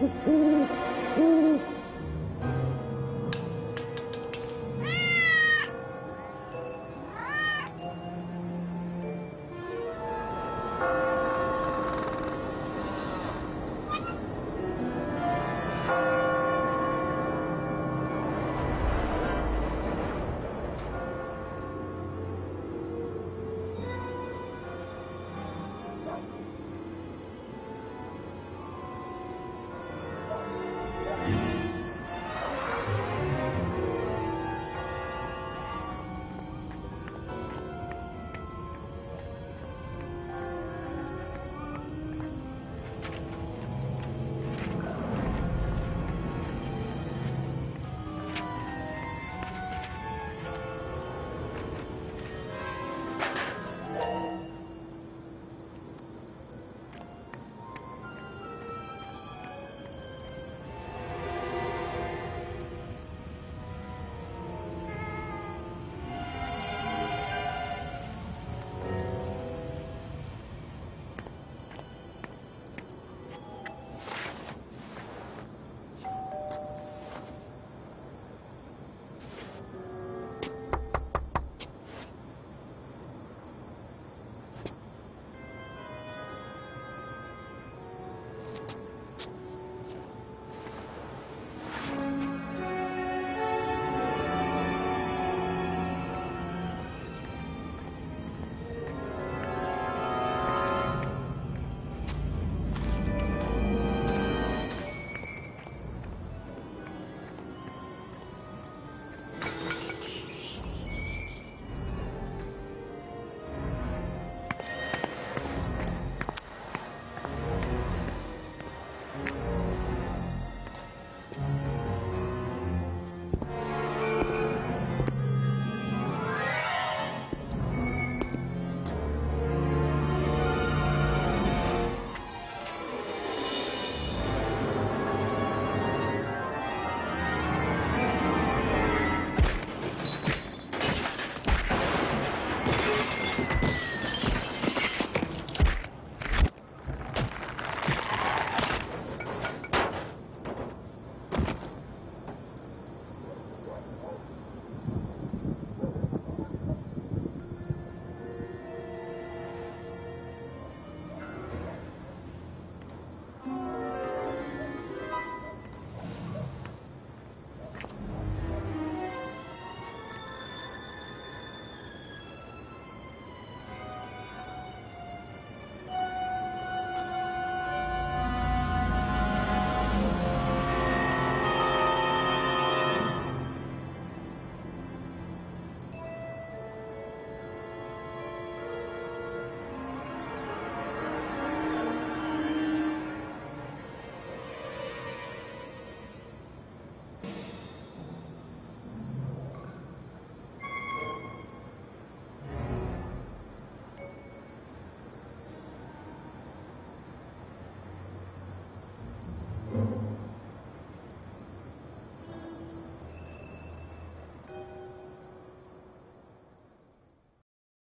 スイーツ!